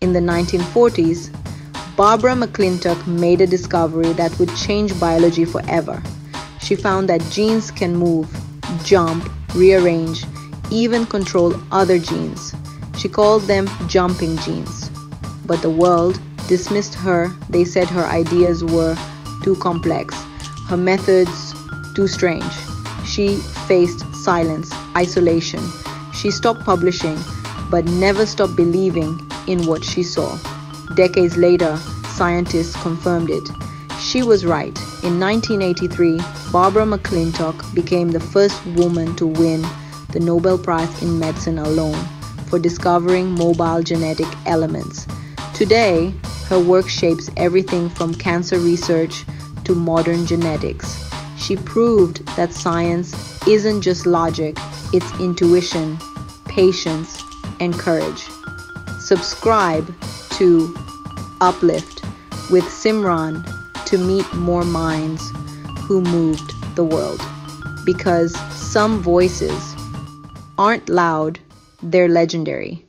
In the 1940s, Barbara McClintock made a discovery that would change biology forever. She found that genes can move, jump, rearrange, even control other genes. She called them jumping genes. But the world dismissed her. They said her ideas were too complex, her methods too strange. She faced silence, isolation. She stopped publishing, but never stopped believing in what she saw. Decades later, scientists confirmed it. She was right. In 1983, Barbara McClintock became the first woman to win the Nobel Prize in Medicine alone for discovering mobile genetic elements. Today, her work shapes everything from cancer research to modern genetics. She proved that science isn't just logic, it's intuition, patience, and courage. Subscribe to Uplift with Simran to meet more minds who moved the world. Because some voices aren't loud, they're legendary.